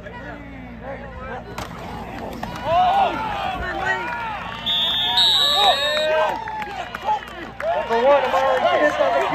Number one, Amari Smith